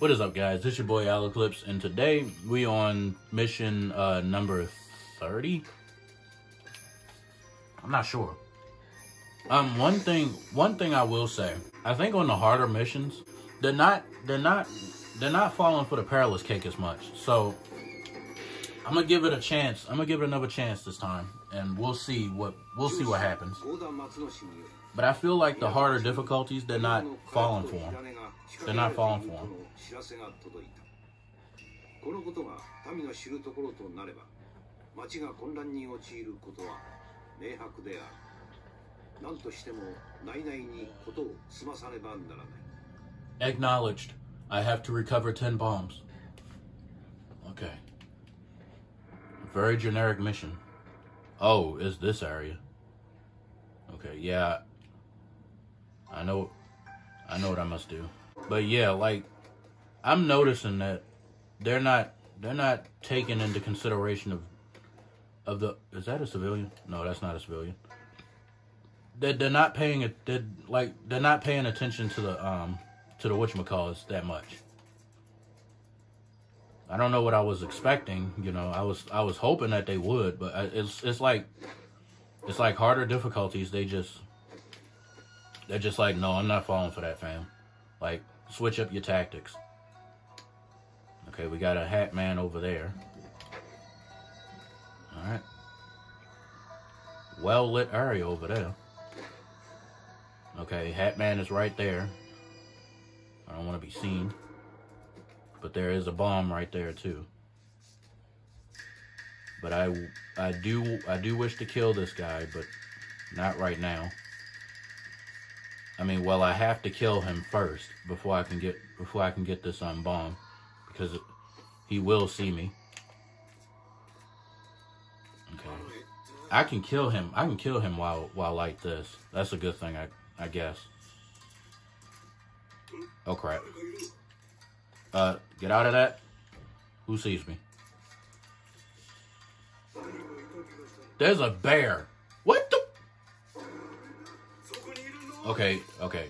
What is up, guys? It's your boy Alleclypse, and today we on mission uh, number 30. I'm not sure. Um, one thing, one thing I will say, I think on the harder missions, they're not, they're not, they're not falling for the perilous cake as much. So I'm gonna give it a chance. I'm gonna give it another chance this time, and we'll see what we'll see what happens. But I feel like the harder difficulties, they're not falling for them. They're not falling for them. このことが民の知るところとなれば町が混乱に陥ることは明白である何としても内々にことを済まさねばならない Acknowledged I have to recover 10 bombs Okay Very generic mission Oh, is this area Okay, yeah I know I know what I must do but yeah, like I'm noticing that they're not they're not taking into consideration of of the is that a civilian? No, that's not a civilian. They they're not paying it they're like they're not paying attention to the um to the whatchamacallits that much. I don't know what I was expecting, you know. I was I was hoping that they would, but I, it's it's like it's like harder difficulties. They just they're just like, no, I'm not falling for that, fam. Like switch up your tactics. Okay, we got a hat man over there. Alright. Well lit area over there. Okay, hat man is right there. I don't want to be seen. But there is a bomb right there too. But I I do I do wish to kill this guy, but not right now. I mean, well, I have to kill him first before I can get before I can get this on bomb, because he will see me. Okay, I can kill him. I can kill him while while like this. That's a good thing, I I guess. Oh crap! Uh, get out of that. Who sees me? There's a bear. What the? Okay, okay.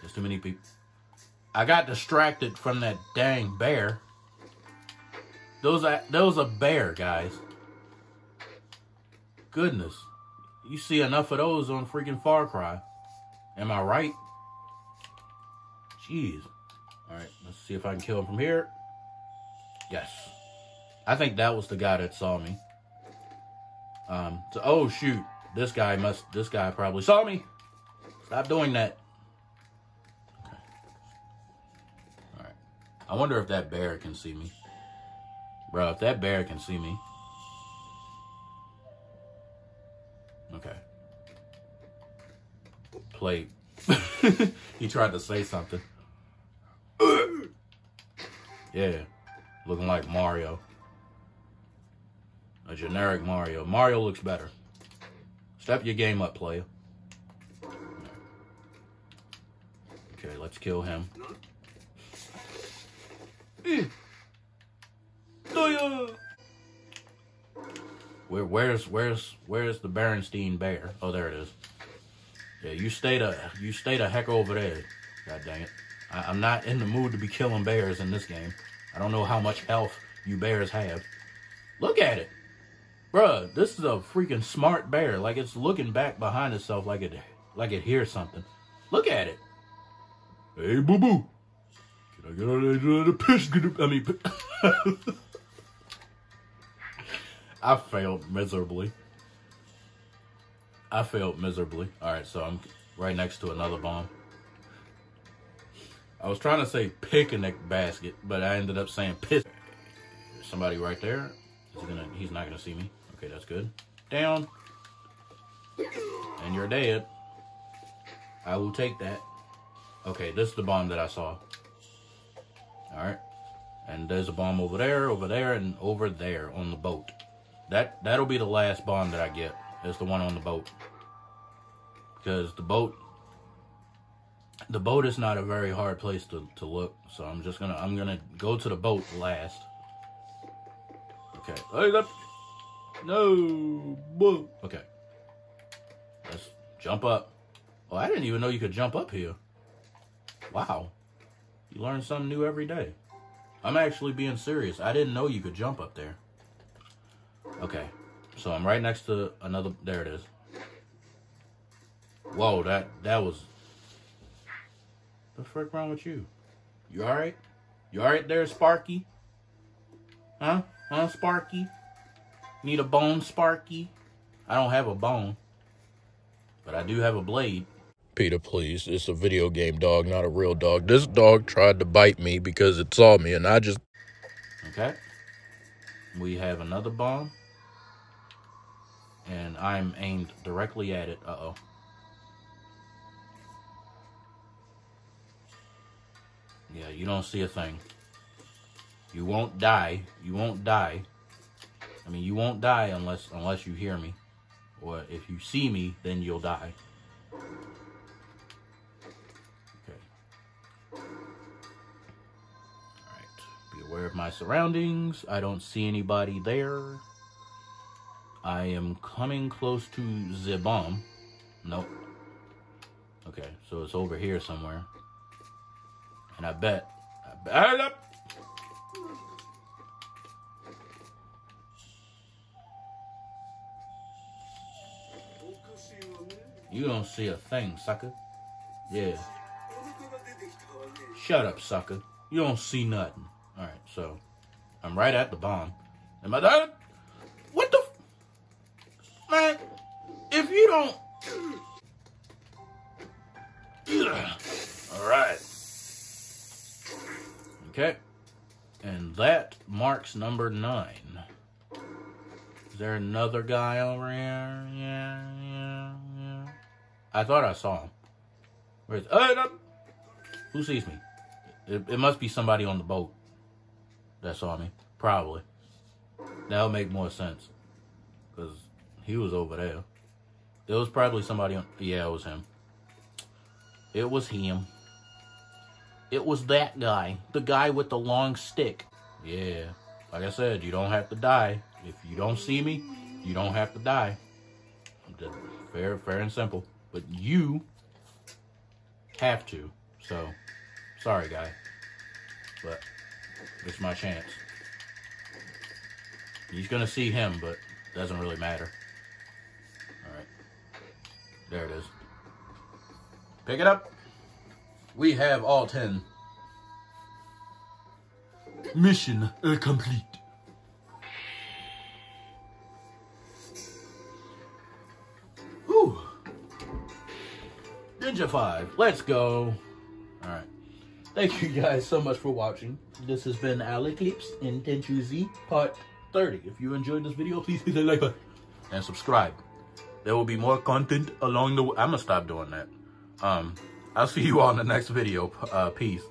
There's too many people. I got distracted from that dang bear. Those a those a bear, guys. Goodness. You see enough of those on freaking Far Cry. Am I right? Jeez. Alright, let's see if I can kill him from here. Yes. I think that was the guy that saw me. Um, so, oh shoot. This guy must, this guy probably saw me. Stop doing that. Okay. All right. I wonder if that bear can see me. Bro, if that bear can see me. Okay. Play. he tried to say something. Yeah. Looking like Mario. A generic Mario. Mario looks better. Step your game up, player. Okay, let's kill him. Where, where's where's where's the Berenstein bear? Oh, there it is. Yeah, you stayed a you stayed a heck over there. God dang it! I, I'm not in the mood to be killing bears in this game. I don't know how much health you bears have. Look at it, bruh. This is a freaking smart bear. Like it's looking back behind itself, like it like it hears something. Look at it. Hey, boo boo. Can I get on the piss? I mean, I failed miserably. I failed miserably. All right, so I'm right next to another bomb. I was trying to say picnic basket, but I ended up saying piss. somebody right there. He's gonna. He's not gonna see me. Okay, that's good. Down. And you're dead. I will take that. Okay, this is the bomb that I saw. Alright. And there's a bomb over there, over there, and over there on the boat. That, that'll be the last bomb that I get. Is the one on the boat. Because the boat... The boat is not a very hard place to, to look. So I'm just gonna... I'm gonna go to the boat last. Okay. Oh, hey, that... No. Boom. Okay. Let's jump up. Oh, I didn't even know you could jump up here. Wow. You learn something new every day. I'm actually being serious. I didn't know you could jump up there. Okay. So I'm right next to another. There it is. Whoa, that that was. The frick wrong with you? You all right? You all right there, Sparky? Huh? Huh, Sparky? Need a bone, Sparky? I don't have a bone, but I do have a blade. Peter, please. It's a video game dog, not a real dog. This dog tried to bite me because it saw me, and I just... Okay. We have another bomb. And I'm aimed directly at it. Uh-oh. Yeah, you don't see a thing. You won't die. You won't die. I mean, you won't die unless unless you hear me. Or if you see me, then you'll die. Be aware of my surroundings. I don't see anybody there. I am coming close to the bomb. Nope. Okay, so it's over here somewhere. And I bet, I bet, You don't see a thing, sucker. Yeah. Shut up, sucker. You don't see nothing. All right, so I'm right at the bomb. Am I done? What the? Man, if you don't. All right. Okay. And that marks number nine. Is there another guy over here? Yeah, yeah, yeah. I thought I saw him. Where's? Uh, no. Who sees me? It, it must be somebody on the boat that saw me. Probably. That'll make more sense. Because he was over there. It was probably somebody on... Yeah, it was him. It was him. It was that guy. The guy with the long stick. Yeah. Like I said, you don't have to die. If you don't see me, you don't have to die. Fair, fair and simple. But you have to. So, sorry, guy. But it's my chance. He's going to see him, but doesn't really matter. Alright. There it is. Pick it up. We have all 10. Mission complete. Whew. Ninja 5. Let's go. Alright. Thank you guys so much for watching. This has been Alleclypse in Tenchu Z part 30. If you enjoyed this video, please hit the like button and subscribe. There will be more content along the way. I'm gonna stop doing that. Um, I'll see you all in the next video. Uh, peace.